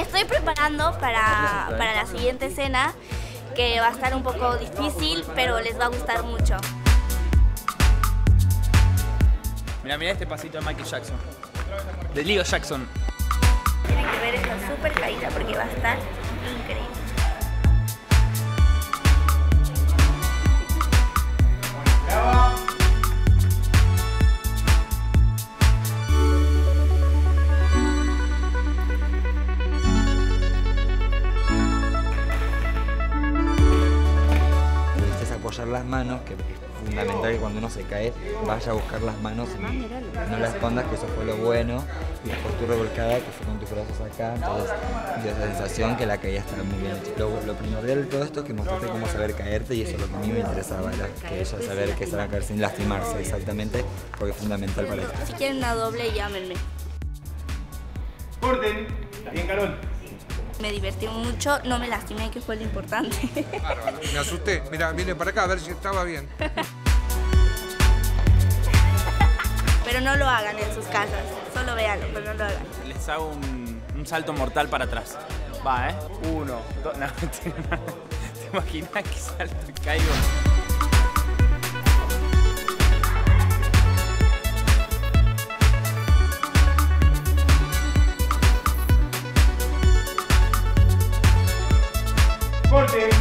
estoy preparando para, para la siguiente escena, que va a estar un poco difícil, pero les va a gustar mucho. Mira, mira este pasito de Michael Jackson. De Leo Jackson. Tienen que ver esta súper caída porque va a estar increíble. Apoyar las manos, que es fundamental que cuando uno se cae vaya a buscar las manos y no la escondas, que eso fue lo bueno. Y después tu revolcada, que fue con tus brazos acá, entonces dio esa sensación que la caída estaba muy bien hecha. Lo, lo primordial de todo esto es que mostraste cómo saber caerte y eso es lo que a mí me interesaba, era que ella saber que saber caer sin lastimarse exactamente, porque es fundamental para esto. Si quieren una doble, llámenme. Orden. ¿Está bien, Carol? Me divertí mucho, no me lastimé, que fue lo importante. Bárbaro. Me asusté. Mira, viene para acá a ver si estaba bien. Pero no lo hagan en sus casas, solo véanlo, pero no lo hagan. Les hago un, un salto mortal para atrás. Va, ¿eh? Uno, dos... No, ¿Te imaginas que salto y caigo? deporte.